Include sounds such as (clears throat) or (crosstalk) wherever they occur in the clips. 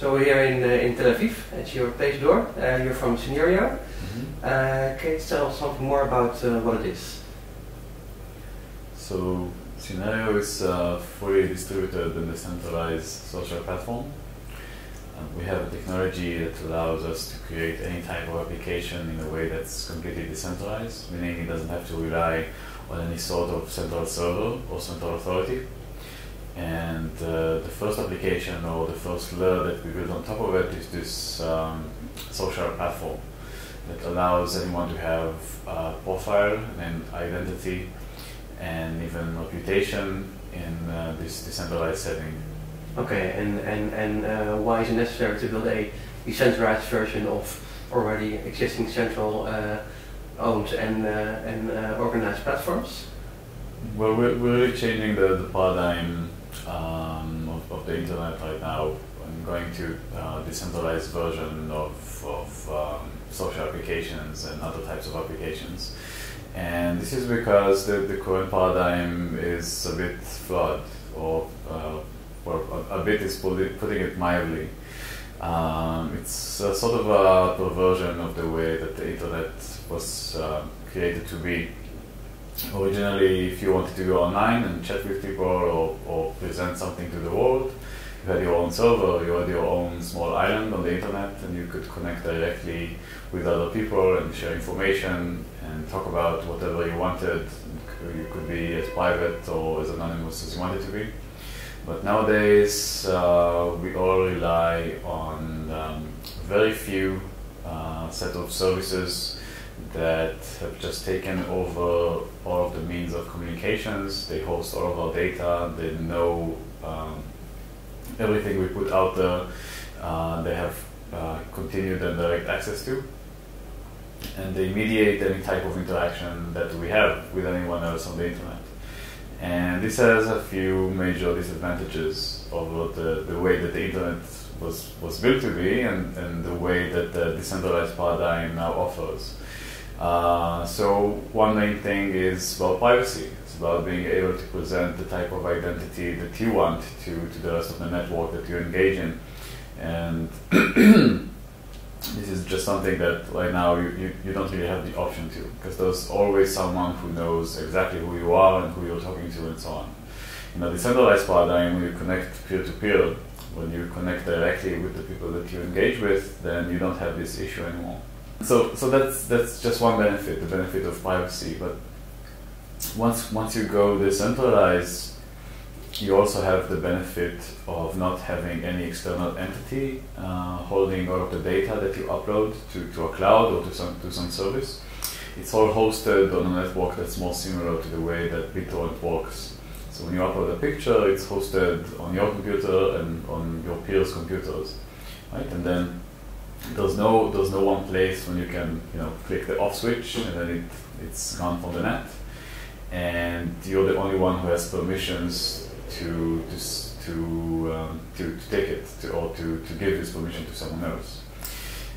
So we're here in, uh, in Tel Aviv at your place Dor. Uh, you're from Synereo. Mm-hmm. Uh, can you tell us something more about uh, what it is? So Synereo is a fully distributed and decentralized social platform. We have a technology that allows us to create any type of application in a way that's completely decentralized, meaning it doesn't have to rely on any sort of central server or central authority. And uh, the first application or the first layer that we build on top of it is this um, social platform that allows anyone to have a profile and identity and even reputation in uh, this decentralized setting. Okay, and, and, and uh, why is it necessary to build a decentralized version of already existing central uh, owned and, uh, and uh, organized platforms? Well, we're, we're really changing the, the paradigm um, of, of the internet right now and going to uh, decentralized version of, of um, social applications and other types of applications. And this is because the, the current paradigm is a bit flawed, or uh, a, a, bit is putting it mildly. Um, it's a sort of a perversion of the way that the internet was uh, created to be. Originally, if you wanted to go online and chat with people or, or present something to the world, you had your own server, you had your own small island on the internet, and you could connect directly with other people and share information and talk about whatever you wanted. You could be as private or as anonymous as you wanted to be. But nowadays, uh, we all rely on um, very few uh, set of services that have just taken over all of the means of communications. They host all of our data. They know um, everything we put out there. Uh, they have uh, continued and direct access to. And they mediate any type of interaction that we have with anyone else on the internet. And this has a few major disadvantages over the, the way that the internet was, was built to be and, and the way that the decentralized paradigm now offers. Uh, so one main thing is about privacy. It's about being able to present the type of identity that you want to, to the rest of the network that you engage in. And (clears throat) this is just something that right now you, you, you, don't really have the option to because there's always someone who knows exactly who you are and who you're talking to and so on. In a decentralized paradigm, when you connect peer to peer, when you connect directly with the people that you engage with, then you don't have this issue anymore. So, so that's that's just one benefit, the benefit of privacy. But once once you go decentralized, you also have the benefit of not having any external entity uh, holding all of the data that you upload to, to a cloud or to some, to some service. It's all hosted on a network that's more similar to the way that BitTorrent works. So when you upload a picture, it's hosted on your computer and on your peers' computers, right? And then there's no there's no one place when you can you know click the off switch and then it, it's gone from the net, and you're the only one who has permissions to to to, um, to, to, take it to, or to, to give this permission to someone else.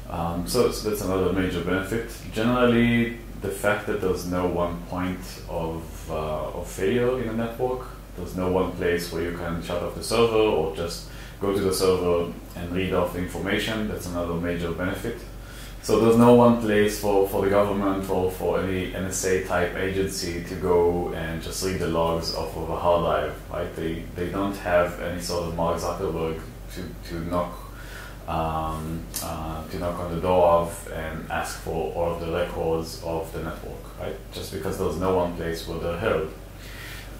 Um, so, so, that's another major benefit. Generally, the fact that there's no one point of, uh, of failure in a network, there's no one place where you can shut off the server or just go to the server and read off the information. That's another major benefit. So there's no one place for, for the government or for any NSA type agency to go and just read the logs off of a hard drive, right? They, they don't have any sort of Mark Zuckerberg to, to knock um, uh, to knock on the door of and ask for all of the records of the network, right? Just because there's no one place where they're held.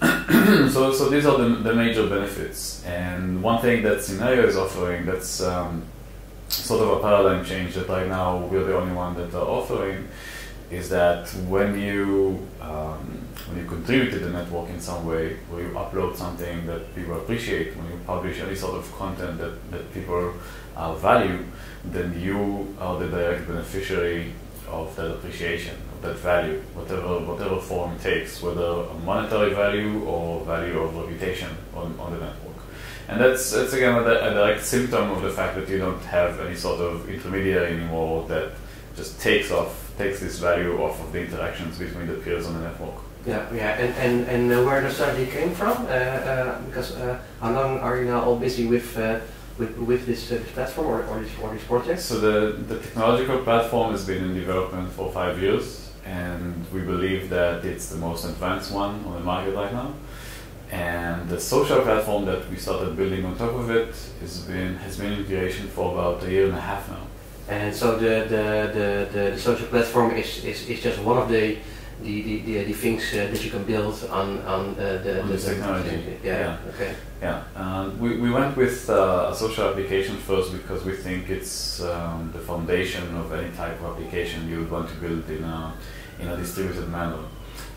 (coughs) so, so these are the, the major benefits. And one thing that Synereo is offering that's um, sort of a paradigm change that right now we're the only one that are offering is that when you um, when you contribute to the network in some way, where you upload something that people appreciate, when you publish any sort of content that, that people uh, value, then you are the direct beneficiary of that appreciation, of that value, whatever whatever form it takes, whether a monetary value or value of reputation on, on the network. And that's, that's again a, a direct symptom of the fact that you don't have any sort of intermediary anymore that just takes off, takes this value off of the interactions between the peers on the network. Yeah, yeah, and and, and where the strategy came from? Uh, uh, because uh, how long are you now all busy with uh, with, with this, uh, platform or, or, this, or this project? So the, the technological platform has been in development for five years, and we believe that it's the most advanced one on the market right now. And the social platform that we started building on top of it has been has been in creation for about a year and a half now. And so the, the, the, the, the social platform is, is, is just one of the the, the, the, the things uh, that you can build on, on uh, the, On the, this technology. Yeah, Yeah. okay. Yeah, um, we, we went with uh, a social application first because we think it's um, the foundation of any type of application you would want to build in a, in a distributed manner.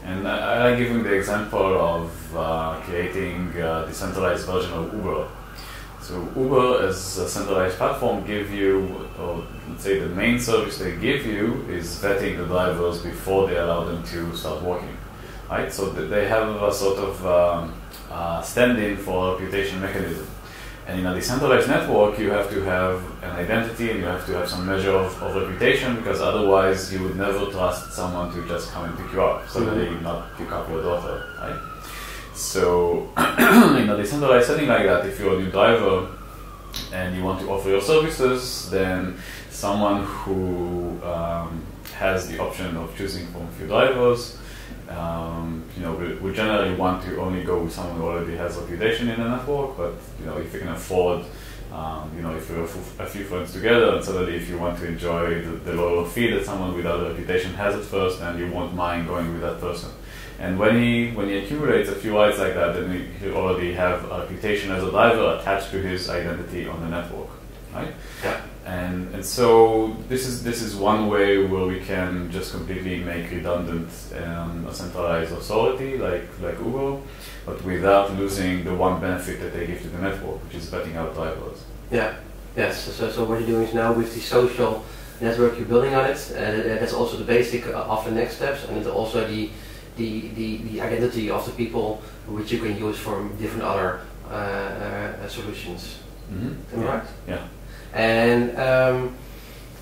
And I, I like giving the example of uh, creating a decentralized version of Uber. So Uber as a centralized platform give you, or let's say the main service they give you is vetting the drivers before they allow them to start working, right? So th- they have a sort of um, uh, stand-in for reputation mechanism. And in a decentralized network, you have to have an identity and you have to have some measure of, of reputation because otherwise you would never trust someone to just come and pick you up, suddenly not pick up your daughter, right? So (clears throat) in a decentralized setting like that, if you're a new driver and you want to offer your services, then someone who um, has the option of choosing from a few drivers, um, you know, we, we generally want to only go with someone who already has a reputation in the network. But you know, if you can afford, um, you know, if a, f- a few friends together, and suddenly if you want to enjoy the, the lower fee that someone without a reputation has at first, then you won't mind going with that person. And when he when he accumulates a few rights like that, then he, he already have a reputation as a driver attached to his identity on the network, right? Yeah. And and so this is this is one way where we can just completely make redundant um, a centralized authority like like Uber, but without losing the one benefit that they give to the network, which is vetting out drivers. Yeah. Yes. So, so what you're doing is now with the social network you're building on it. Uh, that's also the basic uh, of the next steps, and it's also the the, the, the identity of the people which you can use for different other uh, uh, solutions. Mm-hmm. Am I right? Yeah. And um,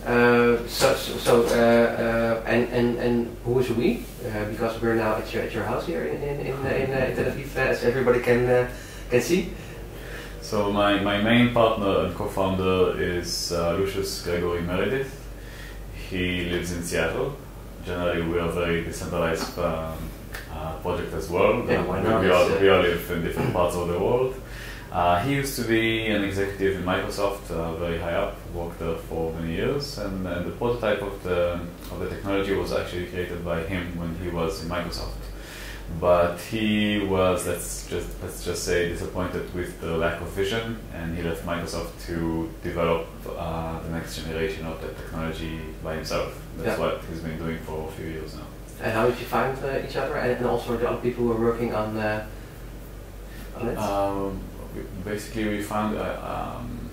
uh, so, so, uh, uh, and, and, and who is we? Uh, because we're now at your, at your house here in, in, in, uh, in, uh, Tel Aviv, as everybody can, uh, can see. So my, my main partner and co-founder is uh, Lucius Gregory Meredith. He lives in Seattle. Generally, we are a very decentralized um, uh, project as well. Yeah, we, all, we all live in different parts of the world. Uh, he used to be an executive in Microsoft, uh, very high up, worked there for many years, and, and the prototype of the, of the technology was actually created by him when he was in Microsoft but he was let's just let's just say disappointed with the lack of vision, and he left Microsoft to develop uh, the next generation of the technology by himself. That's Yeah. what he's been doing for a few years now. And how did you find uh, each other and, and also the other people who were working on, uh, on it? Um, we, basically, we found uh, um,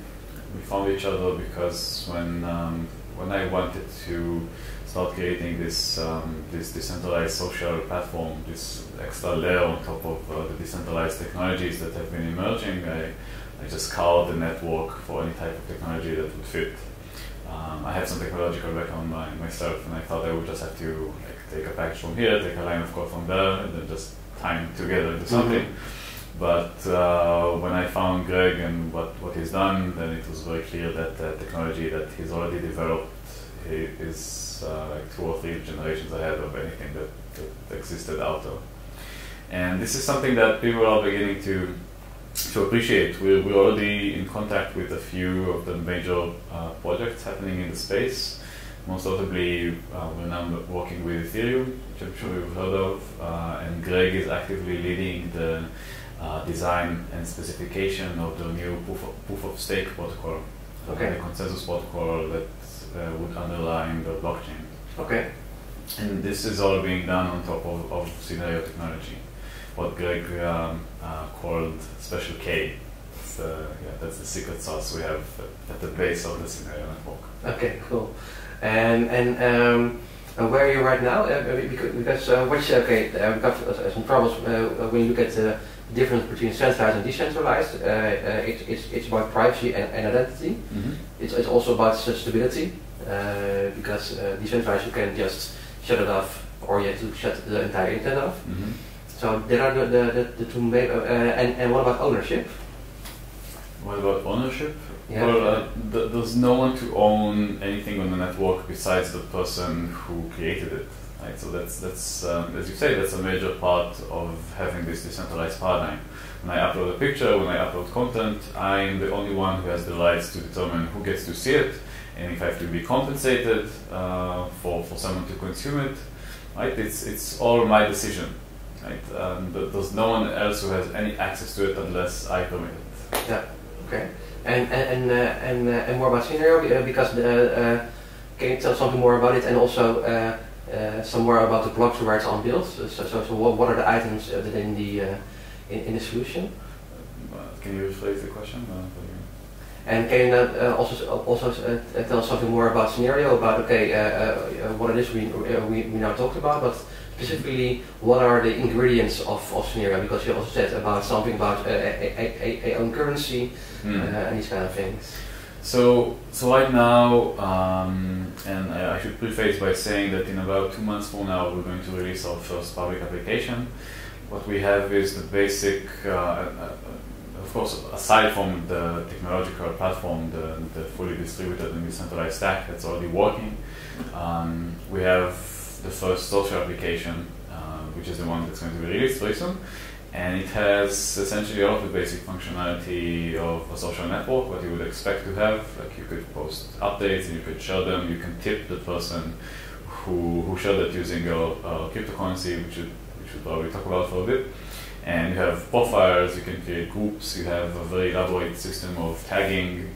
we found each other because when um, when I wanted to start creating this um, this decentralized social platform, this extra layer on top of uh, the decentralized technologies that have been emerging, I, I just scoured the network for any type of technology that would fit. Um, I have some technological background my, myself, and I thought I would just have to like, take a package from here, take a line of code from there, and then just tie them together into something. But uh, when I found Greg and what, what he's done, then it was very clear that the technology that he's already developed is uh, like two or three generations ahead of anything that, that existed out there. And this is something that people are beginning to to appreciate. We're, we're already in contact with a few of the major uh, projects happening in the space. Most notably, uh, we're now working with Ethereum, which I'm sure you've heard of, uh, and Greg is actively leading the uh, design and specification of the new proof of, proof of stake protocol, Okay. the consensus protocol that uh, would underline the blockchain. Okay. And this is all being done on top of, of Synereo technology, what Greg um, uh, called Special K. It's, uh, yeah, that's the secret sauce we have at the base of the Synereo network. Okay, cool. And and um, uh, where are you right now? Uh, because uh, which okay, uh, we've got some troubles uh, when you look at the difference between centralized and decentralized. Uh, uh, it's, it's it's about privacy and, and identity. It's it's also about stability uh, because uh, decentralized you can just shut it off or you have to shut the entire internet off. Mhm. So there are the the, the, the two main. Uh, and and what about ownership? What about ownership? Yeah. Well, uh, th- there's no one to own anything on the network besides the person who created it. Right? So that's that's um, as you say, that's a major part of having this decentralized paradigm. When I upload a picture, when I upload content, I'm the only one who has the rights to determine who gets to see it, and if I have to be compensated uh, for for someone to consume it. Right? It's it's all my decision. Right? Um, th- there's no one else who has any access to it unless I permit it. Yeah. Okay. And and and uh, and, uh, and more about Synereo uh, because the, uh, can you tell something more about it and also uh, uh, some more about the blocks where it's on built? So, so, so what, what are the items uh, that in the uh, in, in the solution? Uh, can you rephrase the question? Uh. And can you uh, also also uh, tell us something more about Synereo about okay uh, uh, what it is we, uh, we we now talked about, but specifically what are the ingredients of, of Synereo? Because you also said about something about uh, a, a, a, a own currency uh, and these kind of things. So, so right now, um, and I, I should preface by saying that in about two months from now, we're going to release our first public application. What we have is the basic, uh, uh, of course, aside from the technological platform, the, the fully distributed and decentralized stack that's already working, um, we have the first social application, uh, which is the one that's going to be released very soon and it has essentially all of the basic functionality of a social network, what you would expect to have. Like you could post updates and you could share them. You can tip the person who, who shared it using a, a cryptocurrency, which, we should probably talk about for a bit. And you have profiles, you can create groups, you have a very elaborate system of tagging,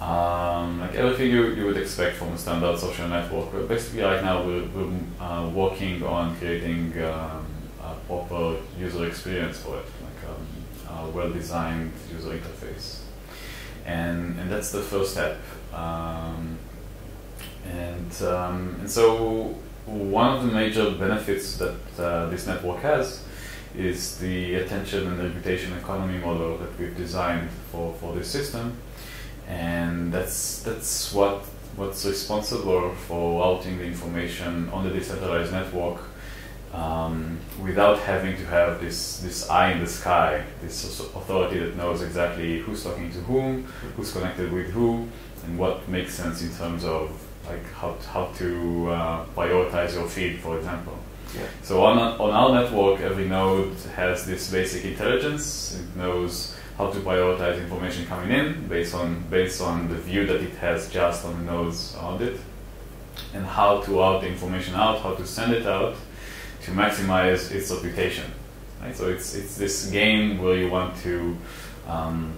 um, like everything you, you would expect from a standard social network. But basically, right now we're, we're uh, working on creating um, proper user experience for it, like um, a well-designed user interface. And, and that's the first step. Um, and, um, and so one of the major benefits that uh, this network has is the attention and reputation economy model that we've designed for, for this system. And that's, that's what, what's responsible for routing the information on the decentralized network um, without having to have this, this eye in the sky, this authority that knows exactly who's talking to whom, who's connected with who, and what makes sense in terms of like how, how to uh, prioritize your feed, for example. Yeah. So on, on our network, every node has this basic intelligence. It knows how to prioritize information coming in based on based on the view that it has just on the nodes around it, and how to route the information out, how to send it out to maximize its reputation. Right? So it's it's this game where you want to um,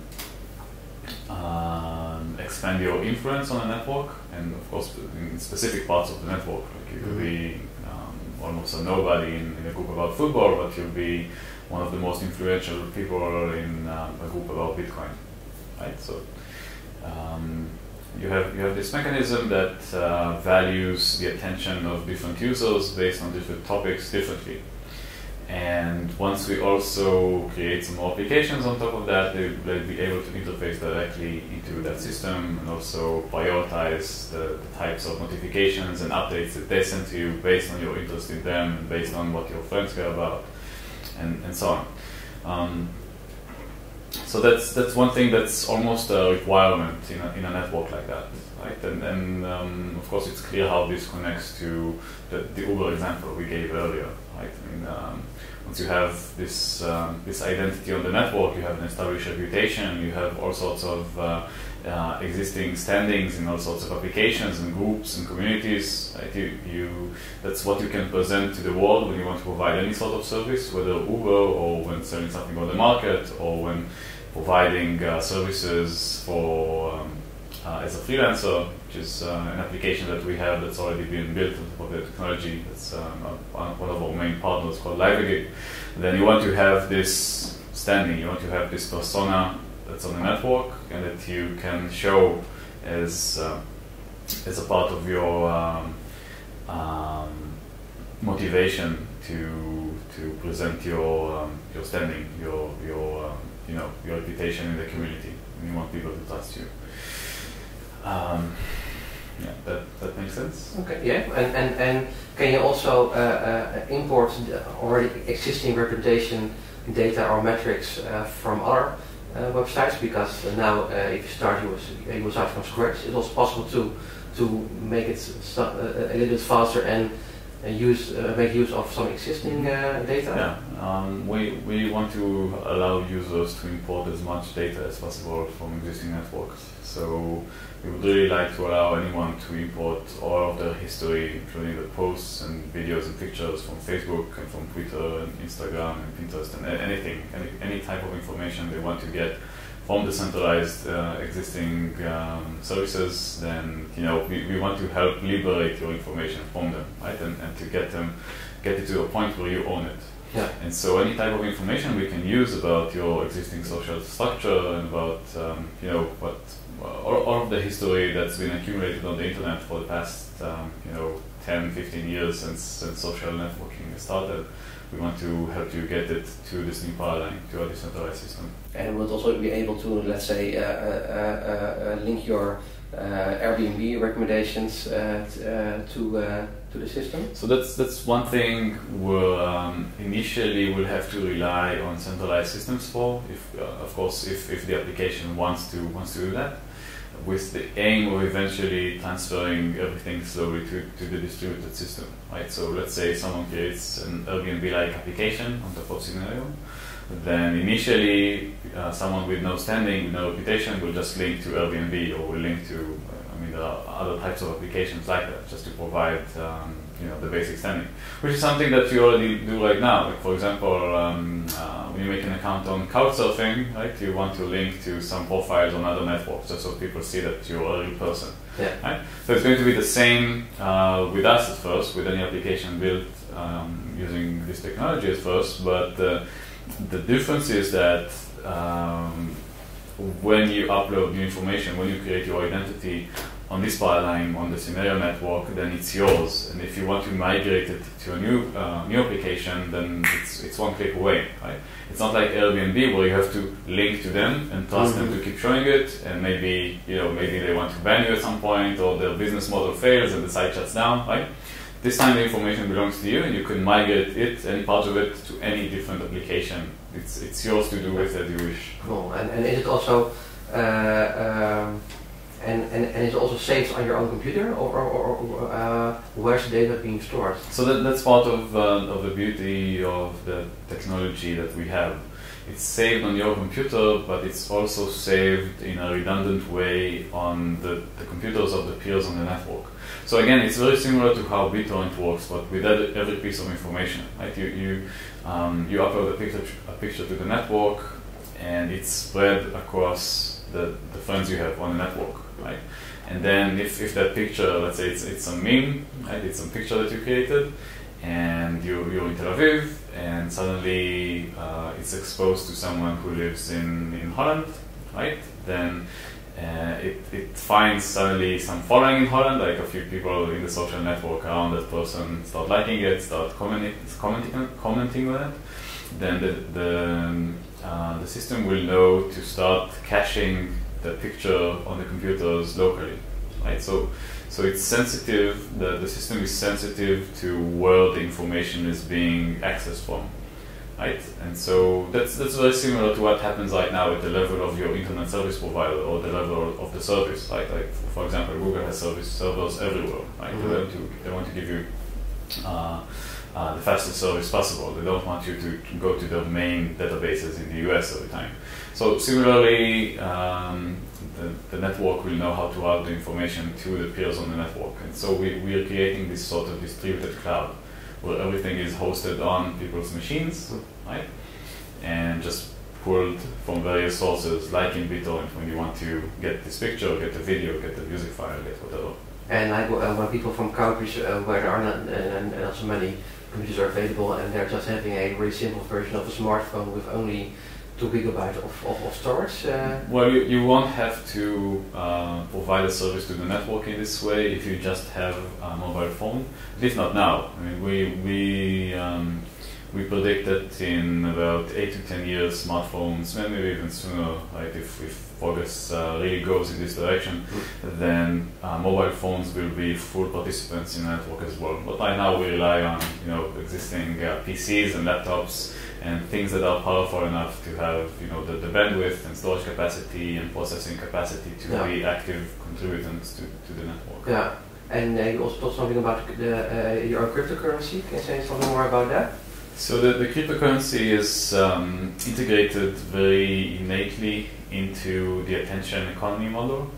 um, expand your influence on a network, and of course in specific parts of the network. Like you could be um, almost a nobody in, in, a group about football, but you'll be one of the most influential people in um, a group about Bitcoin. Right? So um, you have you have this mechanism that uh, values the attention of different users based on different topics differently. And once we also create some more applications on top of that, they, will be able to interface directly into that system and also prioritize the, the, types of notifications and updates that they send to you based on your interest in them based on what your friends care about, and, and so on. Um, so that's that's one thing that's almost a requirement in a, in a network like that, right? And, and um, of course, it's clear how this connects to the, the Uber example we gave earlier, right? I mean, um, once you have this um, this identity on the network, you have an established reputation, you have all sorts of uh, uh, existing standings in all sorts of applications and groups and communities. Right? You, you, that's what you can present to the world when you want to provide any sort of service, whether Uber or when selling something on the market or when providing uh, services for um, uh, as a freelancer, which is uh, an application that we have that's already been built on top of the technology. That's um, one of our main partners called LiveGig. Then you want to have this standing, you want to have this persona that's on the network and that you can show as uh, as a part of your um, um, motivation to to present your um, your standing, your your um, you know your reputation in the community. And you want people to trust you. Um, yeah, that, that makes sense. Okay, yeah, and, and, and can you also uh, uh, import already existing reputation data or metrics uh, from other uh, websites because now uh, if you start your, your site from scratch, it's also possible to to make it uh, a little bit faster and Uh, use uh, make use of some existing uh, data. Yeah, um, we we want to allow users to import as much data as possible from existing networks. So we would really like to allow anyone to import all of their history, including the posts and videos and pictures from Facebook and from Twitter and Instagram and Pinterest and anything, any, any type of information they want to get from the centralized uh, existing um, services, then you know we, we want to help liberate your information from them, right? And, and to get them get it to a point where you own it. Yeah. And so any type of information we can use about your existing social structure and about um, you know what all, all, of the history that's been accumulated on the internet for the past, um, you know, 10, 15 years since, since social networking started. We want to help you get it to this new paradigm, to a decentralized system. And we'll also be able to, let's say, uh, uh, uh, link your Airbnb recommendations to to the system. So that's that's one thing we'll um, initially will have to rely on centralized systems for. If of course, if, if the application wants to wants to do that with the aim of eventually transferring everything slowly to, to the distributed system, right? So let's say someone creates an Airbnb-like application on top of Synereo, then initially uh, someone with no standing, no reputation will just link to Airbnb or will link to, uh, I mean, there are other types of applications like that, just to provide um, you know, the basic standing, which is something that we already do right now. Like for example, um, uh, when you make an account on Couchsurfing, right, you want to link to some profiles on other networks just so people see that you're a real person. Yeah. Right? So it's going to be the same uh, with us at first, with any application built um, using this technology at first, but uh, the difference is that um, when you upload new information, when you create your identity, on this paradigm on the Synereo network, then it's yours. And if you want to migrate it to a new uh, new application, then it's, it's one click away, right? It's not like Airbnb where you have to link to them and trust mm-hmm. them to keep showing it, and maybe you know maybe they want to ban you at some point, or their business model fails and the site shuts down, right? This time the information belongs to you, and you can migrate it, any part of it, to any different application. It's it's yours to do with as you wish. Cool. And, and is it also uh, um and, and, and it's also saved on your own computer, or, or, or uh, where's the data being stored? So that, that's part of, uh, of the beauty of the technology that we have. It's saved on your computer, but it's also saved in a redundant way on the, the computers of the peers on the network. So again, it's very similar to how BitTorrent works, but with every piece of information. Right? You, you, um, you upload a picture, a picture to the network, and it's spread across the, the friends you have on the network right? And then if, if that picture, let's say it's, it's a meme, right? It's a picture that you created, and you, you're in Tel Aviv, and suddenly uh, it's exposed to someone who lives in, in Holland, right? Then uh, it, it finds suddenly some following in Holland, like a few people in the social network around that person start liking it, start commenting, commenting, commenting on it. Then the, the, um, uh, the system will know to start caching the picture on the computers locally, right? So, so it's sensitive. The the system is sensitive to where the information is being accessed from, right? And so that's that's very similar to what happens right now at the level of your internet service provider or the level of the service, right? Like for example, Google has service servers everywhere, right? Mm-hmm. They want to they want to give you. Uh, uh, the fastest service possible. They don't want you to go to the main databases in the US every time. So similarly, um, the, the, network will know how to route the information to the peers on the network. And so we, we are creating this sort of distributed cloud where everything is hosted on people's machines, right? And just pulled from various sources, like in BitTorrent, when you want to get this picture, get the video, get the music file, get whatever. And like uh, when people from countries uh, where there are not, uh, not so many computers are available and they're just having a really simple version of a smartphone with only two gigabytes of, of, of storage? Uh, well, you, you won't have to uh, provide a service to the network in this way if you just have a mobile phone. At least not now. I mean, we we um, we predict that in about eight to ten years, smartphones, maybe even sooner, right? If, if progress uh, really goes in this direction, then uh, mobile phones will be full participants in the network as well. But right now, we rely on you know existing uh, PCs and laptops and things that are powerful enough to have you know the, the bandwidth and storage capacity and processing capacity to Yeah. be active contributors to, to the network. Yeah. And uh, you also told something about the, uh, your cryptocurrency. Can you say something more about that? So the, the cryptocurrency is um, integrated very innately into the attention economy model.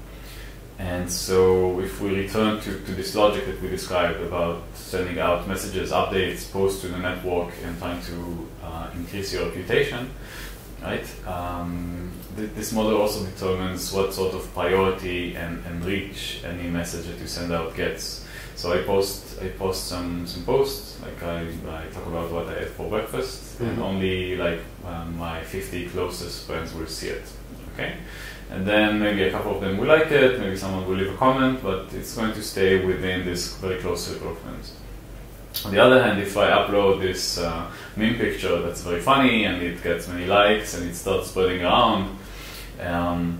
And so if we return to, to this logic that we described about sending out messages, updates, posts to the network and trying to uh, increase your reputation, right? Um, th- this model also determines what sort of priority and, and reach any message that you send out gets. So I post I post some, some posts like I, I talk about what I ate for breakfast and Mhm. only like um, my 50 closest friends will see it. Okay, and then maybe a couple of them will like it, maybe someone will leave a comment, but it's going to stay within this very close circle of friends. On the other hand, if I upload this uh, meme picture that's very funny and it gets many likes and it starts spreading around, um,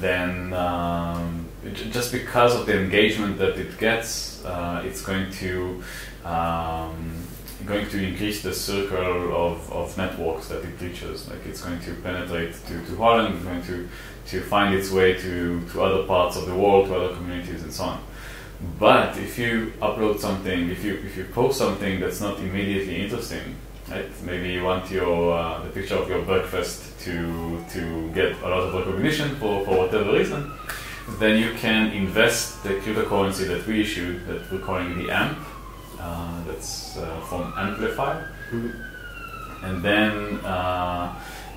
then um, just because of the engagement that it gets, uh, it's going to um, going to increase the circle of, of networks that it reaches. Like it's going to penetrate to, to Holland, it's going to, to find its way to, to other parts of the world, to other communities and so on. But if you upload something, if you if you post something that's not immediately interesting, right? Maybe you want your uh, the picture of your breakfast to to get a lot of recognition for, for whatever reason, then you can invest the cryptocurrency that we issued that we're calling the AMP. Uh, that's uh, from Amplify, and then uh,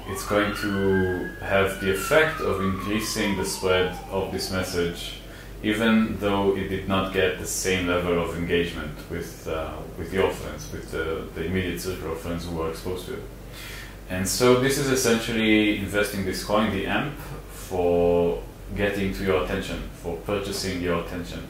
it's going to have the effect of increasing the spread of this message even though it did not get the same level of engagement with uh, with your friends, with the, the immediate circle of friends who were exposed to it. And so this is essentially investing this coin, the AMP, for getting to your attention, for purchasing your attention.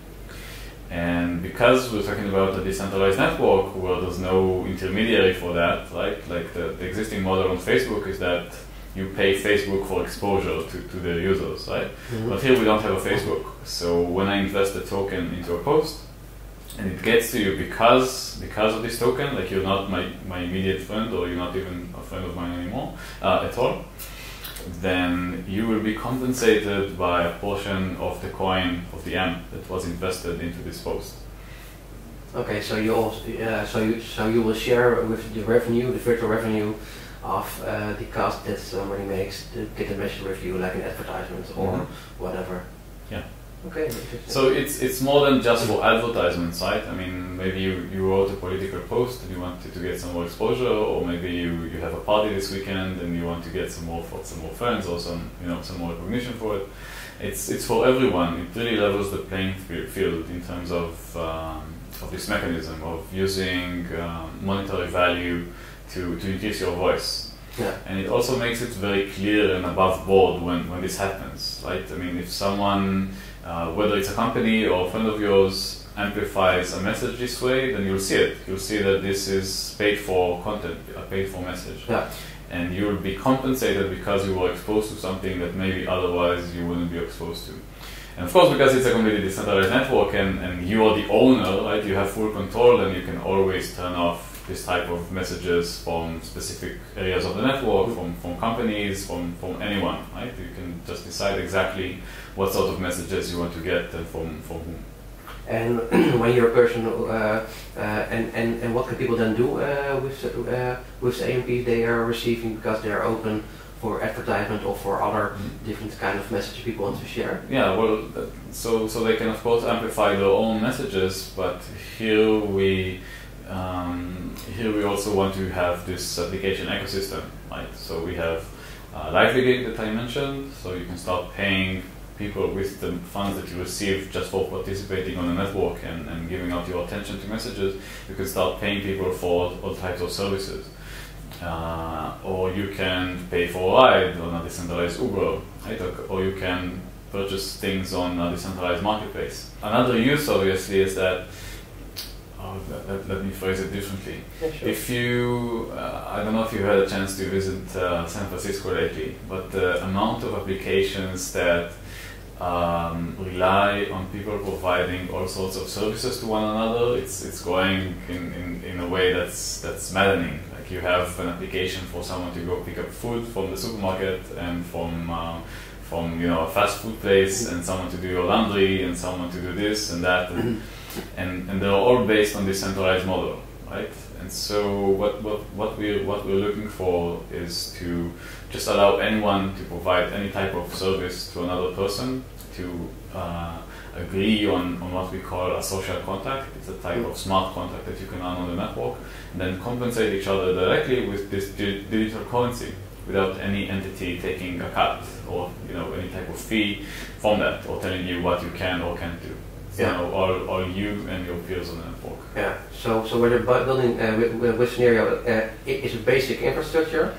And because we're talking about a decentralized network where there's no intermediary for that, right? Like the, the existing model on Facebook is that you pay Facebook for exposure to, to the users, right? But here we don't have a Facebook. So when I invest a token into a post, and it gets to you because because of this token, like you're not my, my immediate friend or you're not even a friend of mine anymore uh, at all, then you will be compensated by a portion of the coin of the AMP that was invested into this post. Okay, so you also, uh, so you so you will share with the revenue, the virtual revenue of uh, the cost that somebody makes to get a message with you, like an advertisement or Mhm. whatever. Yeah. Okay. So it's it's more than just for advertisements, right? I mean, maybe you, you wrote a political post and you wanted to get some more exposure, or maybe you, you have a party this weekend and you want to get some more for some more friends or some you know some more recognition for it. It's it's for everyone. It really levels the playing field in terms of um, of this mechanism of using um, monetary value to, to increase your voice. Yeah. And it also makes it very clear and above board when, when this happens, right? I mean, if someone, uh, whether it's a company or a friend of yours, amplifies a message this way, then you'll see it. You'll see that this is paid for content, a paid for message. Yeah. And you'll be compensated because you were exposed to something that maybe otherwise you wouldn't be exposed to. And of course, because it's a completely decentralized network and, and you are the owner, right, you have full control, and you can always turn off this type of messages from specific areas of the network, from, from companies, from, from anyone, right? You can just decide exactly what sort of messages you want to get and from, from whom. And (clears throat) when you're a person, uh, uh, and, and, and what can people then do uh, with uh, with the AMP they are receiving because they are open for advertisement or for other different kind of messages people want to share? Yeah, well, so so they can of course amplify their own messages, but here we um, here we also want to have this application ecosystem, right? So we have uh, LiveGig that I mentioned, so you can start paying people with the funds that you receive just for participating on the network and, and giving out your attention to messages. You can start paying people for all types of services. Uh, or you can pay for a ride on a decentralized Uber, right? Or, or you can purchase things on a decentralized marketplace. Another use, obviously, is that uh, let, let, let me phrase it differently. Yeah, sure. If you, uh, I don't know if you had a chance to visit uh, San Francisco lately, but the amount of applications that um, rely on people providing all sorts of services to one another, it's, it's going in, in, in a way that's, that's maddening. Like you have an application for someone to go pick up food from the supermarket and from, uh, from you know, a fast food place and someone to do your laundry and someone to do this and that. And, and, and they're all based on this centralized model, right? And so what, what, what, we're, what we're looking for is to just allow anyone to provide any type of service to another person to uh, agree on, on what we call a social contract. It's a type of smart contract that you can run on the network and then compensate each other directly with this digital currency without any entity taking a cut or you know any type of fee from that or telling you what you can or can't do. Yeah. all, all you and your peers on the network. Yeah. So so we're building uh, with, with, Synereo uh, is a basic infrastructure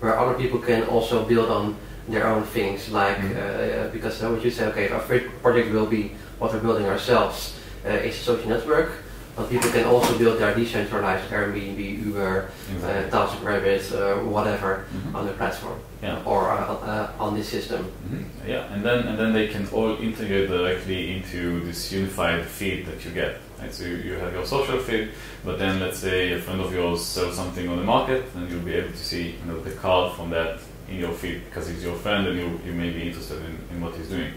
where other people can also build on their own things. Like Mhm. uh, because uh, what you say, okay, our first project will be what we're building ourselves. Uh, it's a social network, but people can also build their decentralized Airbnb, Uber, uh, TaskRabbit, uh, whatever Mhm. on the platform Yeah. or this system. Mhm. Yeah, and then and then they can all integrate directly into this unified feed that you get. Right? So you, you have your social feed, but then let's say a friend of yours sells something on the market, and you'll be able to see you know the card from that in your feed because he's your friend and you, you may be interested in, in what he's doing.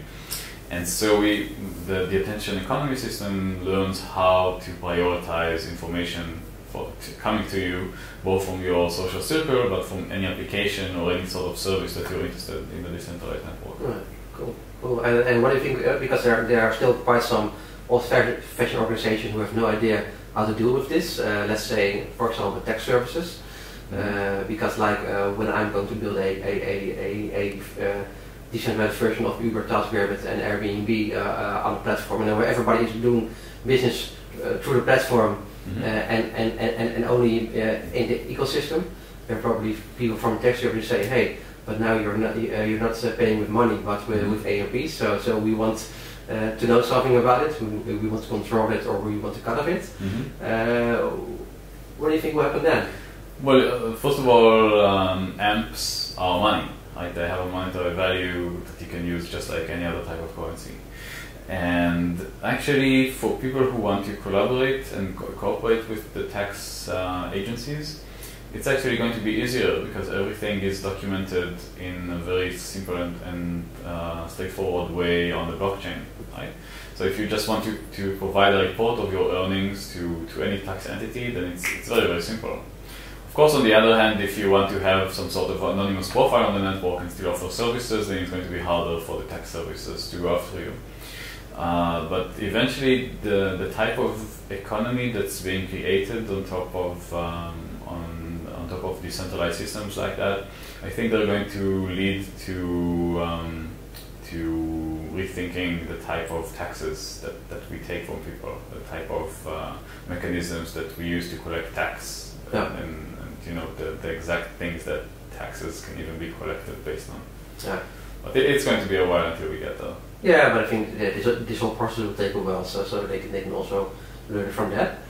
And so we the, the attention economy system learns how to prioritize information coming to you both from your social circle but from any application or any sort of service that you're interested in the decentralized network. Right, cool, cool. And, and what do you think? Uh, because there, there are still quite some old-fashioned organizations who have no idea how to deal with this. Uh, let's say, for example, tech services. Uh, because like uh, when I'm going to build a, a, a, a, a uh, decentralized version of Uber, TaskRabbit and Airbnb uh, uh, on a platform, and where everybody is doing business uh, through the platform. Uh, and, and, and, and only uh, in the ecosystem, there are probably people from tech services say, hey, but now you're not uh, you're not uh, paying with money, but with, Mhm. with AMP. So so we want uh, to know something about it. We, we want to control it, or we want to cut of it. Mhm. Uh, what do you think will happen then? Well, uh, first of all, um, amps are money. Right? They have a monetary value that you can use just like any other type of currency. And actually, for people who want to collaborate and co- cooperate with the tax uh, agencies, it's actually going to be easier because everything is documented in a very simple and, and uh, straightforward way on the blockchain. Right? So if you just want to, to provide a report of your earnings to, to any tax entity, then it's, it's very, very simple. Of course, on the other hand, if you want to have some sort of anonymous profile on the network and still offer services, then it's going to be harder for the tax services to go after you. Uh, but eventually, the, the type of economy that's being created on top of um, on, on top of decentralized systems like that, I think they're going to lead to um, to rethinking the type of taxes that, that we take from people, the type of uh, mechanisms that we use to collect tax, Yeah. and, and, and you know the, the exact things that taxes can even be collected based on. Yeah. But it, it's going to be a while until we get there. Yeah, but I think this, this whole process will take a while, so, so they, can, they can also learn from that.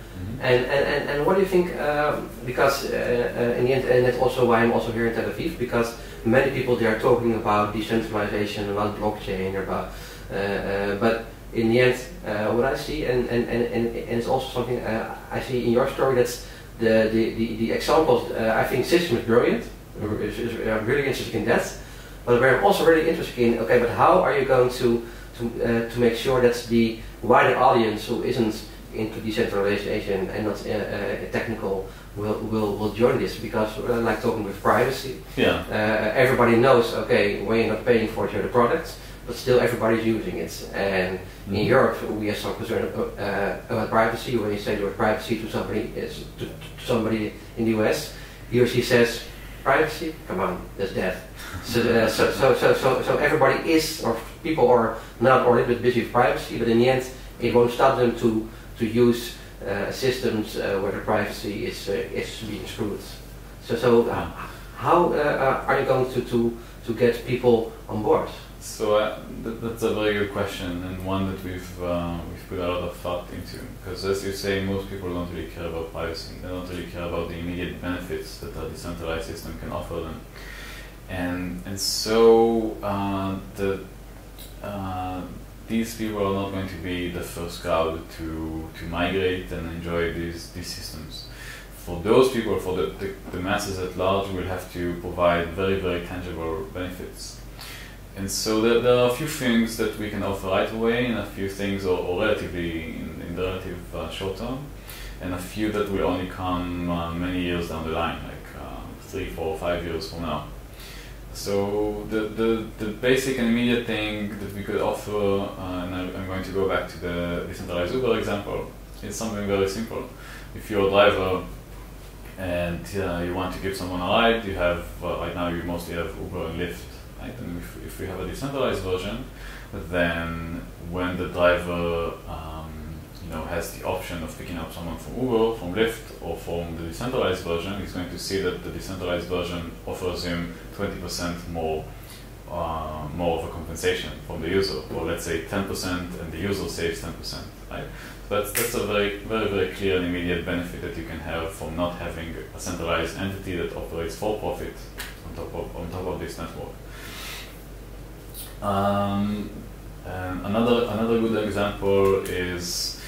And, and, and, and what do you think, um, because uh, uh, in the end, and that's also why I'm also here in Tel Aviv, because many people they are talking about decentralization, about blockchain, about, uh, uh, but in the end, uh, what I see, and, and, and, and, and it's also something uh, I see in your story, that's the, the, the, the examples, uh, I think system is brilliant, is, is, I'm really interested in that, but where I'm also really interested in, okay, but how are you going to, to, uh, to make sure that the wider audience who isn't into decentralization and not uh, uh, technical will, will, will join this because uh, like talking with privacy, Yeah. uh, everybody knows okay when you're not paying for it, you're the product, but still everybody's using it. And in Mhm. Europe we have some concern uh, about privacy. When you say the word privacy to somebody, is to, to somebody in the US, he or she says privacy. Come on, that's dead. so, uh, so, so, so, so, so everybody is or people are not or a little bit busy with privacy, but in the end it won't stop them to to use uh, systems uh, where the privacy is uh, is being screwed. So, so uh, how uh, are you going to, to, to get people on board? So uh, th- that's a very good question and one that we've uh, we've put a lot of thought into because as you say, most people don't really care about privacy. They don't really care about the immediate benefits that a decentralized system can offer them, and and so uh, the uh, these people are not going to be the first crowd to to migrate and enjoy these these systems. For those people, for the, the, the masses at large, we'll have to provide very very tangible benefits and so there, there, are a few things that we can offer right away, and a few things, or, relatively in, in the relative uh, short term, and a few that will only come uh, many years down the line, like uh, three, four, five years from now. So the, the, the basic and immediate thing that we could offer, uh, and I, am going to go back to the decentralized Uber example, is something very simple. If you're a driver and uh, you want to give someone a ride, you have, right now you mostly have Uber and Lyft And if, if we have a decentralized version, then when the driver um, you know, has the option of picking up someone from Uber, from Lyft, or from the decentralized version, he's going to see that the decentralized version offers him 20% more uh, more of a compensation from the user, or let's say 10% and the user saves 10%, right? That's, that's a very, very, very clear and immediate benefit that you can have from not having a centralized entity that operates for profit on top of, on top of this network. Um, another another good example is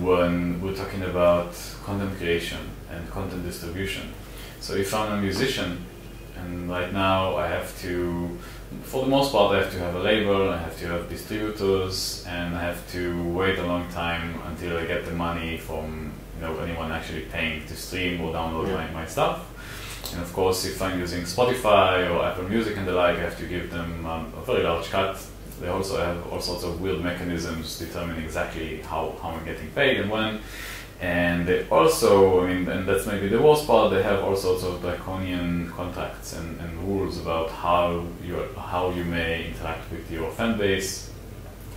when we're talking about content creation and content distribution. So if I'm a musician, and right now I have to, for the most part, I have to have a label, I have to have distributors, and I have to wait a long time until I get the money from you know anyone actually paying to stream or download yeah. my, my stuff. And of course, if I'm using Spotify or Apple Music and the like, I have to give them um, a very large cut. They also have all sorts of weird mechanisms determining exactly how, how I'm getting paid and when. And they also, I mean, and that's maybe the worst part, they have all sorts of draconian contracts and, and rules about how you, how you may interact with your fan base,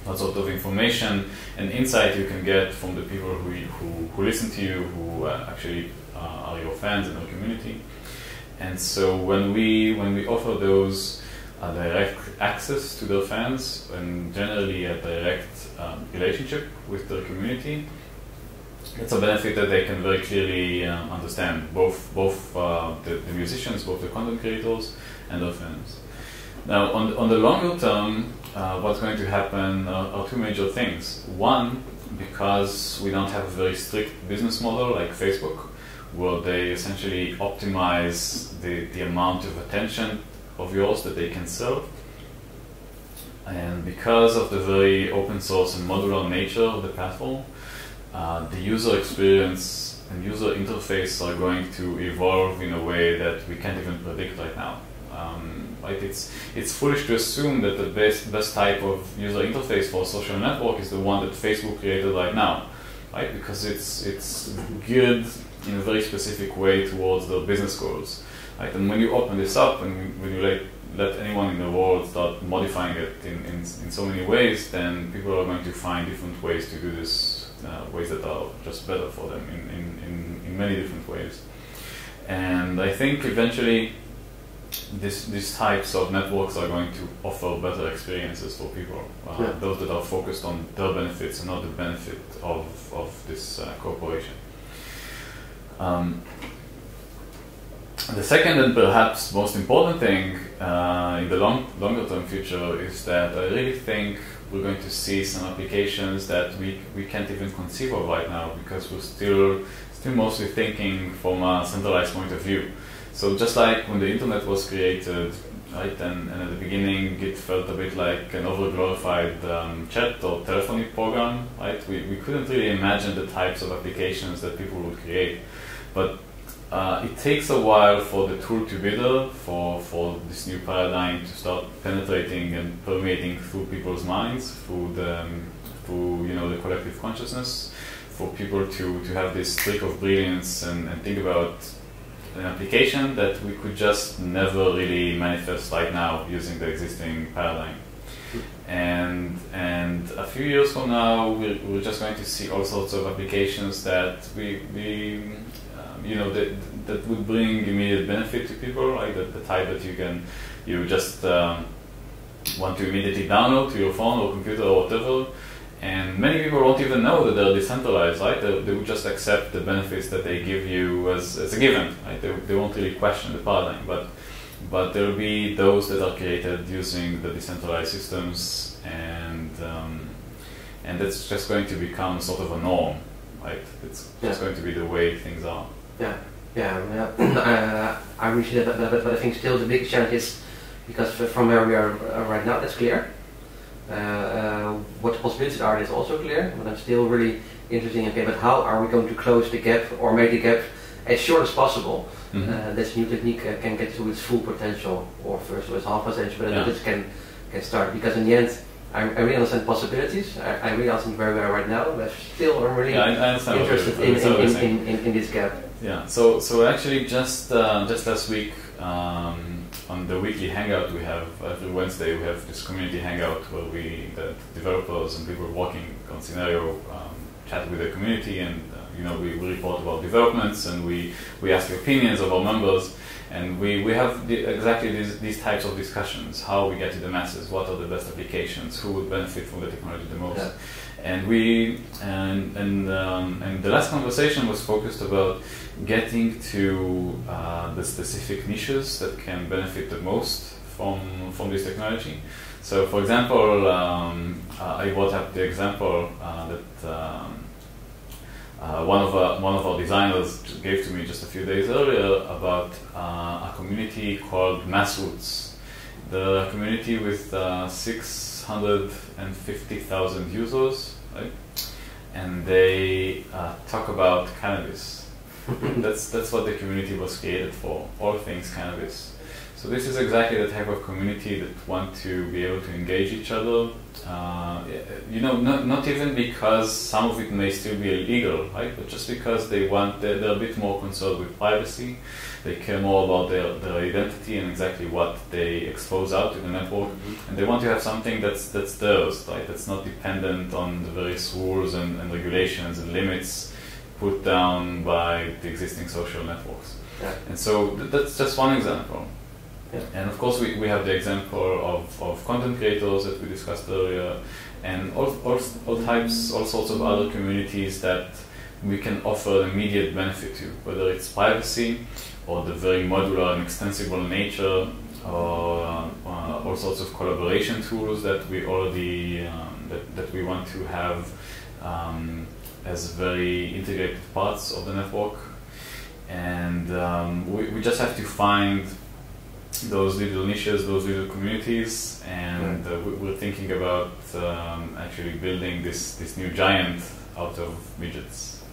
what sort of information and insight you can get from the people who, who, who listen to you, who uh, actually uh, are your fans in your community. And so when we when we offer those uh, direct access to their fans and generally a direct um, relationship with their community, it's a benefit that they can very clearly um, understand, both both uh, the, the, musicians, both the content creators, and their fans. Now, on the, on the longer term, uh, what's going to happen are, are two major things. One, because we don't have a very strict business model like Facebook, where they essentially optimize the, the amount of attention of yours that they can serve. And because of the very open source and modular nature of the platform, uh, the user experience and user interface are going to evolve in a way that we can't even predict right now. Um, like it's it's foolish to assume that the best best type of user interface for a social network is the one that Facebook created right now, right? Because it's it's geared in a very specific way towards the business goals. Right? And when you open this up and when you let, let anyone in the world start modifying it in, in, in so many ways, then people are going to find different ways to do this, uh, ways that are just better for them in, in, in, in many different ways. And I think eventually this, these types of networks are going to offer better experiences for people, uh, yeah. those that are focused on their benefits and not the benefit of, of this uh, corporation. Um, the second and perhaps most important thing uh, in the long, longer term future is that I really think we're going to see some applications that we, we can't even conceive of right now because we're still still mostly thinking from a centralized point of view. So just like when the internet was created, right, and, and at the beginning it felt a bit like an overglorified um, chat or telephony program, right? We, we couldn't really imagine the types of applications that people would create. But uh, it takes a while for the tool to there, for, for this new paradigm to start penetrating and permeating through people's minds, through the, um, through you know the collective consciousness, for people to, to have this streak of brilliance and, and think about an application that we could just never really manifest right now using the existing paradigm. And and a few years from now, we're, we're just going to see all sorts of applications that we, we you know that that would bring immediate benefit to people, like the, the type that you can you just um, want to immediately download to your phone or computer or whatever. And many people won't even know that they're decentralized, right? They, they would just accept the benefits that they give you as, as a given, right? They, they won't really question the paradigm. But, but there will be those that are created using the decentralized systems, and, um, and that's just going to become sort of a norm, right? It's Yeah. just going to be the way things are. Yeah, yeah, yeah. uh, (clears throat) I appreciate that, but, but, but I think still the big challenge is because from where we are uh, right now, that's clear. Uh, uh, what the possibilities are is also clear, but I'm still really interested in okay, but how are we going to close the gap or make the gap as short as possible? Mhm. Uh, this new technique uh, can get to its full potential, or first to its half potential, but Yeah. this can can start because in the end. I, I really understand possibilities. I, I really understand where we are right now, but still I'm really Yeah, I, I understand what you're- interested in, in, in, in this gap. Yeah. So so actually just uh, just last week um, on the weekly hangout we have every Wednesday we have this community hangout where we the developers and people working on Synereo um, chat with the community and uh, you know we, we report about developments and we we ask opinions of our members and we, we have the, exactly these, these types of discussions how we get to the masses what are the best applications who would benefit from the technology the most Yeah. And we and and um, and the last conversation was focused about getting to uh, the specific niches that can benefit the most from from this technology. So, for example, um, uh, I brought up the example uh, that um, uh, one of our, one of our designers gave to me just a few days earlier about uh, a community called MassRoots. The community with uh, 650,000 users? And they uh, talk about cannabis. (laughs) that's that's what the community was created for. All things cannabis. So this is exactly the type of community that want to be able to engage each other. Uh, you know, not, not even because some of it may still be illegal, right? But just because they want, they're, they're a bit more concerned with privacy. They care more about their, their identity and exactly what they expose out to the network. And they want to have something that's that's theirs, right? That's not dependent on the various rules and, and regulations and limits put down by the existing social networks. Yeah. And so th- that's just one example. Yeah. And of course, we, we have the example of, of content creators that we discussed earlier, and all, all, all types, all sorts of other communities that we can offer immediate benefit to, whether it's privacy or the very modular and extensible nature, or uh, all sorts of collaboration tools that we already um, that, that we want to have um, as very integrated parts of the network. And um, we, we just have to find those little niches, those little communities, and uh, we, we're thinking about um, actually building this, this new giant out of midgets.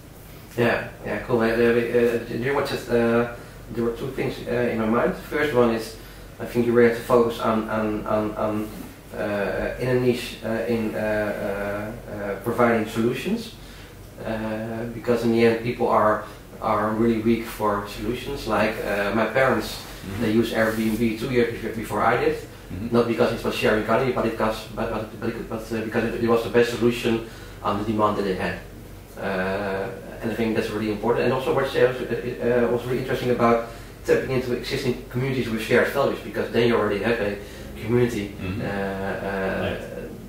Yeah, yeah, cool. Uh, uh, do you want just, uh, there were two things uh, in my mind. The First one is, I think you really have to focus on, on, on, on uh, in a niche uh, in uh, uh, uh, providing solutions, uh, because in the end people are are really weak for solutions. Like uh, my parents, they use Airbnb two years before- I did. Mhm. Not because it was sharing economy, but because but, but, but, but uh, because it, it was the best solution on the demand that they had. And I think that's really important. And also what you said was, uh, uh, was really interesting about tapping into existing communities with shared values, because then you already have a community. Mhm. Uh, uh, Right.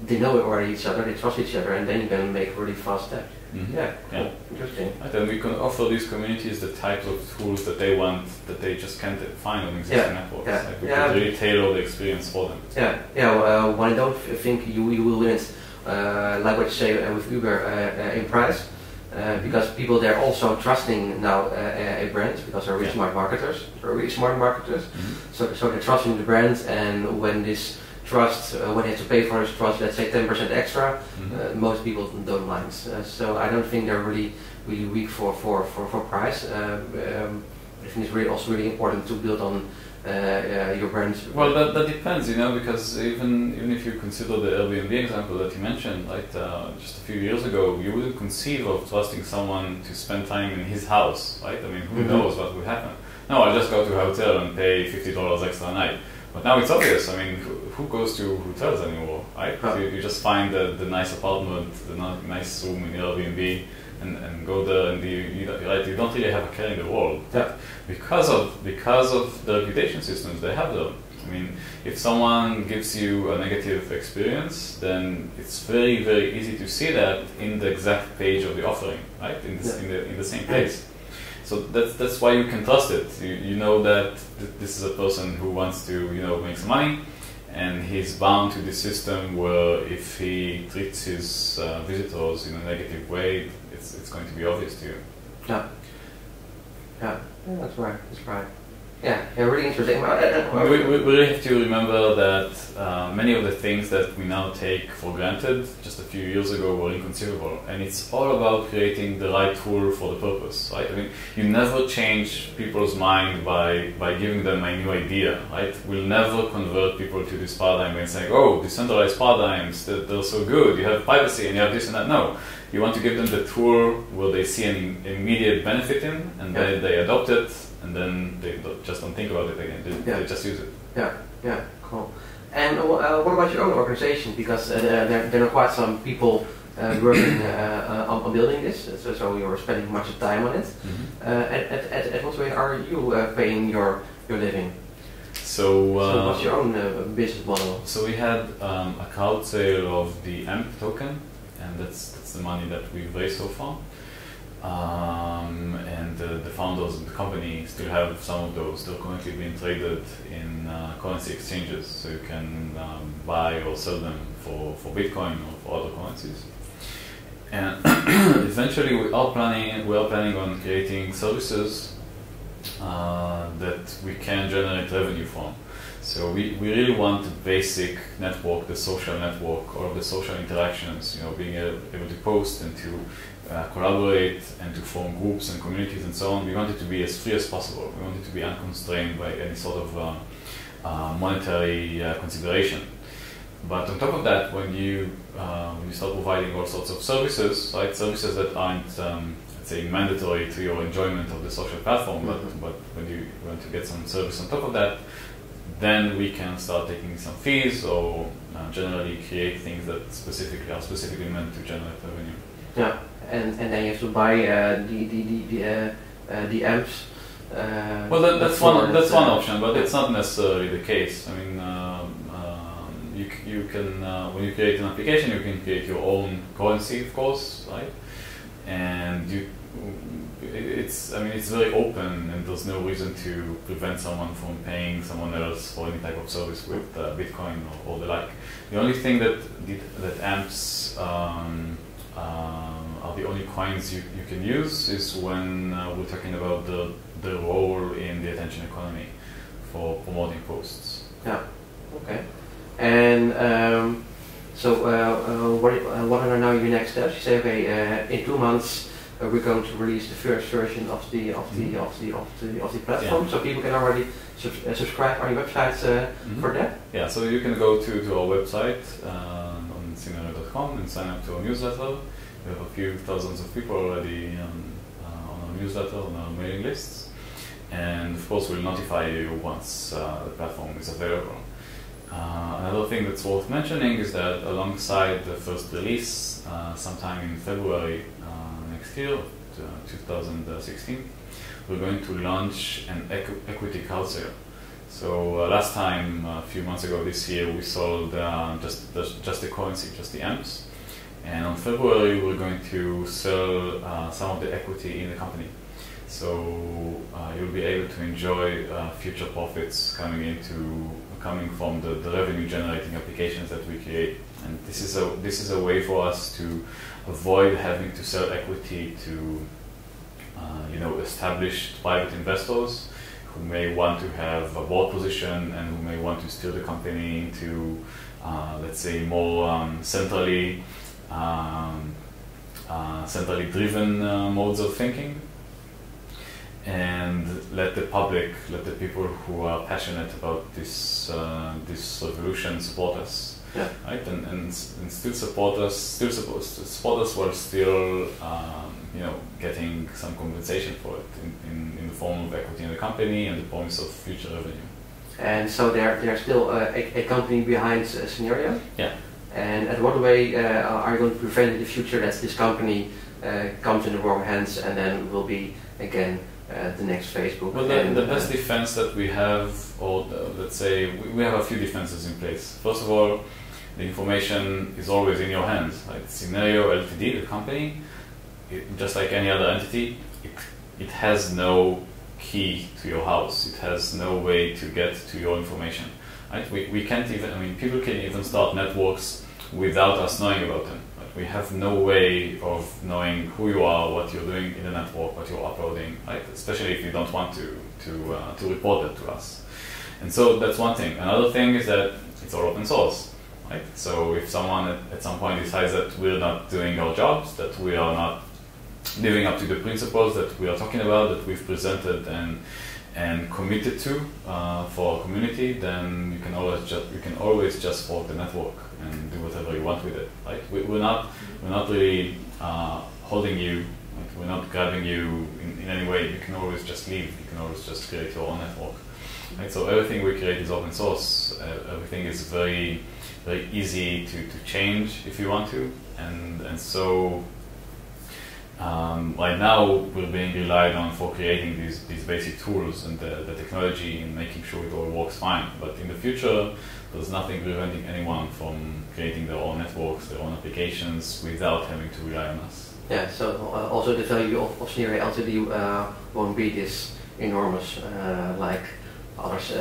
They know already each other, they trust each other, and then you can make really fast steps. Mhm. Yeah, cool. Yeah. interesting. Right, and we can offer these communities the types of tools that they want that they just can't find on existing Yeah, networks. yeah, Like we yeah. can really tailor the experience for them. Yeah, yeah. Uh, one I don't f- think you you will win it, uh, like what you say uh, with Uber uh, uh, in price, uh, because people they're also trusting now uh, a brand because they're really Yeah. smart marketers, they're really smart marketers. Mhm. So so they're trusting the brand, and when this trust, uh, when they have to pay for this trust, let's say 10% extra, Mhm. uh, most people don't mind. Uh, so I don't think they're really really weak for for for, for price. Uh, um, I think it's really also really important to build on uh, your brand. Well, that, that depends, you know, because even even if you consider the Airbnb example that you mentioned, like uh, just a few years ago, you wouldn't conceive of trusting someone to spend time in his house, right? I mean, who Mhm. knows what would happen? No, I'll just go to a hotel and pay fifty dollars extra a night. But now it's obvious. I mean, who, who goes to hotels anymore, right? Huh. You, you just find the, the nice apartment, the nice room in Airbnb, and, and go there, and you, you, don't- right, you don't really have a care in the world Yeah. because of because of the reputation systems they have there. I mean, if someone gives you a negative experience, then it's very, very easy to see that in the exact page of the offering, right? In, this, Yeah. in, the, in the same place. So that's, that's why you can trust it. You, you know that th- this is a person who wants to, you know, make some money, and he's bound to the system where if he treats his uh, visitors in a negative way, it's, it's going to be obvious to you. Yeah. Yeah, yeah that's right. That's right. Yeah, yeah really interesting. Well, We, we, we really have to remember that uh, many of the things that we now take for granted just a few years ago were inconceivable. And it's all about creating the right tool for the purpose, right? I mean, you never change people's mind by, by giving them a new idea, right? We'll never convert people to this paradigm by saying, oh, decentralized paradigms, they're, they're so good, you have privacy and you have this and that. No. You want to give them the tool where they see an immediate benefit in, and Yeah. they, they adopt it, and then they just don't think about it again. They, Yeah. they just use it. Yeah, yeah, cool. And uh, what about your own organization? Because uh, there, there are quite some people uh, (coughs) working uh, uh, on, on building this, so, so you're spending much time on it. Uh, at, at, at, at what way are you uh, paying your, your living? So, uh, so what's your own uh, business model? so we had um, a crowd sale of the AMP token, and that's that's the money that we've raised so far. Um, and uh, the founders of the company still have some of those. They're currently being traded in uh, currency exchanges, so you can um, buy or sell them for, for Bitcoin or for other currencies. And (clears throat) eventually, we are planning we are planning on creating services uh, that we can generate revenue from. So we, we really want the basic network, the social network, all of the social interactions, you know, being able, able to post and to uh, collaborate and to form groups and communities and so on. We want it to be as free as possible. We want it to be unconstrained by any sort of uh, uh, monetary uh, consideration. But on top of that, when you uh, when you start providing all sorts of services, right, services that aren't um, let's say mandatory to your enjoyment of the social platform, Mhm. but but when you want to get some service on top of that, then we can start taking some fees or uh, generally create things that specifically are specifically meant to generate revenue. Yeah, and, and then you have to buy uh, the the the the, uh, uh, the amps. Uh, Well, that, that's one that's one option, but it's not necessarily the case. I mean, um, um, you you can uh, when you create an application, you can create your own currency, of course, right? And you, it's I mean it's very open, and there's no reason to prevent someone from paying someone else for any type of service with uh, Bitcoin or, or the like. The only thing that that amps um, um, are the only coins you, you can use is when uh, we're talking about the, the role in the attention economy for promoting posts. Yeah. Okay. And um, so, uh, uh, what, uh, what are now your next steps? You say, okay, uh, in two months uh, we're going to release the first version of the of the of the of the of the platform, so people can already sub- uh, subscribe on your website uh, for that. Yeah, so you can go to, to our website um, on synereo.com and sign up to our newsletter. We have a few thousands of people already um, uh, on our newsletter, on our mailing lists. And of course, we'll notify you once uh, the platform is available. Uh, another thing that's worth mentioning is that alongside the first release, uh, sometime in February uh, next year, uh, 2016, we're going to launch an equ- equity sale. So uh, last time, a few months ago this year, we sold uh, just, just just the currency, just the amps. And on February, we're going to sell uh, some of the equity in the company. So uh, you'll be able to enjoy uh, future profits coming into coming from the, the revenue generating applications that we create. And this is a this is a way for us to avoid having to sell equity to uh, you know established private investors who may want to have a board position and who may want to steer the company into uh, let's say more um, centrally um, uh, centrally driven uh, modes of thinking. And let the public, let the people who are passionate about this uh, this revolution support us, Yeah. right? And, and and still support us, still support, support us while still um, you know getting some compensation for it in, in, in the form of equity in the company and the promise of future revenue. And so there there's still uh, a, a company behind uh, Synereo. Yeah. And at what way uh, are you going to prevent in the future that this company uh, comes in the wrong hands and then will be again uh, the next Facebook. Well, the, the best uh, defense that we have, or the, let's say we, we have a few defenses in place. First of all, the information is always in your hands. Like Synereo Ltd, the company, it, just like any other entity, it, it has no key to your house. It has no way to get to your information. Right? We, we can't even, I mean, people can even start networks without us knowing about them. We have no way of knowing who you are, what you're doing in the network, what you're uploading, right? especially if you don't want to, to, uh, to report that to us. And so that's one thing. Another thing is that it's all open source. Right? So if someone at, at some point decides that we're not doing our jobs, that we are not living up to the principles that we are talking about, that we've presented and and committed to uh, for our community, then you can always just you can always just fork the network and do whatever you want with it. Right? We, we're not we're not really uh, holding you. Like we're not grabbing you in, in any way. You can always just leave. You can always just create your own network. Right? So everything we create is open source. Uh, everything is very very easy to, to change if you want to, and and so um, right now we're being relied on for creating these, these basic tools and the, the technology and making sure it all works fine. But in the future, there's nothing preventing anyone from creating their own networks, their own applications without having to rely on us. Yeah, so uh, also the value of, of Synereo Ltd uh, won't be this enormous uh, like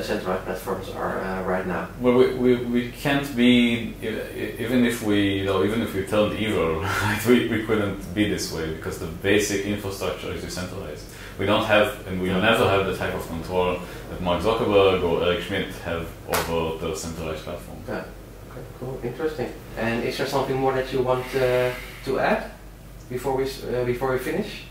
centralized platforms are uh, right now. Well, we, we, we can't be even if we you know even if we turned evil, (laughs) right, we, we couldn't be this way because the basic infrastructure is decentralized. We don't have and we will never have the type of control that Mark Zuckerberg or Eric Schmidt have over the centralized platform. Yeah. Okay, cool, interesting. And is there something more that you want uh, to add before we uh, before we finish?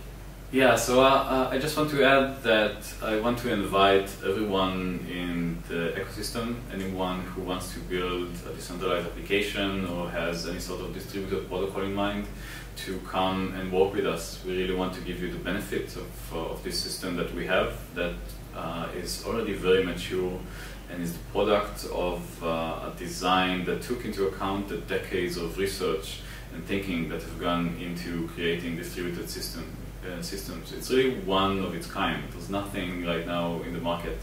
Yeah, so uh, uh, I just want to add that I want to invite everyone in the ecosystem, anyone who wants to build a decentralized application or has any sort of distributed protocol in mind, to come and work with us. We really want to give you the benefits of, uh, of this system that we have that uh, is already very mature and is the product of uh, a design that took into account the decades of research and thinking that have gone into creating distributed system, uh, systems. It's really one of its kind. There's nothing right now in the market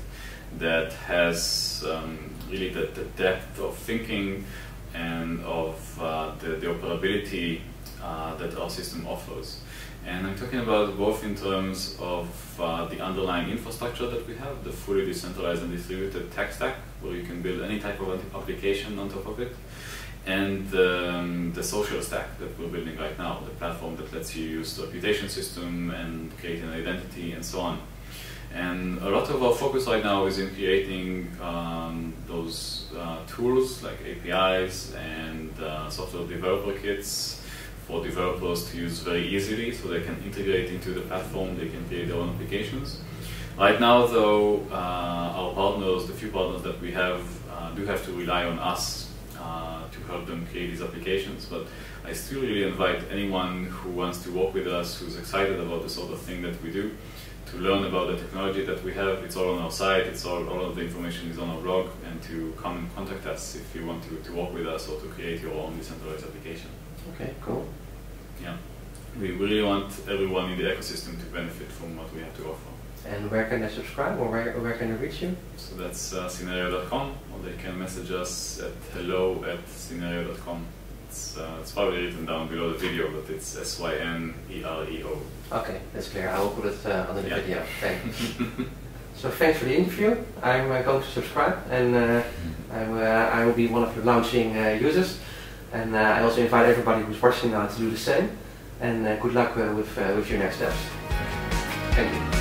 that has um, really the, the depth of thinking and of uh, the, the operability uh, that our system offers. And I'm talking about both in terms of uh, the underlying infrastructure that we have, the fully decentralized and distributed tech stack, where you can build any type of application on top of it, and um, the social stack that we're building right now, the platform that lets you use the reputation system and create an identity and so on. And a lot of our focus right now is in creating um, those uh, tools like APIs and uh, software developer kits for developers to use very easily so they can integrate into the platform, they can create their own applications. Right now, though, uh, our partners, the few partners that we have, uh, do have to rely on us help them create these applications. But I still really invite anyone who wants to work with us, who's excited about the sort of thing that we do, to learn about the technology that we have. It's all on our site, it's all, all of the information is on our blog, and to come and contact us if you want to, to work with us or to create your own decentralized application. Okay, cool. Yeah. We really want everyone in the ecosystem to benefit from what we have to offer. And where can they subscribe or where, where can they reach you? So that's uh, synereo.com, or they can message us at hello at synereo.com. It's, uh, it's probably written down below the video, but it's S Y N E R E O. Okay, that's clear. I will put it uh, under the Yeah. video. Thanks. (laughs) so thanks for the interview. I'm uh, going to subscribe and uh, I, will, uh, I will be one of your launching uh, users. And uh, I also invite everybody who's watching now to do the same. And uh, good luck uh, with, uh, with your next steps. Thank you.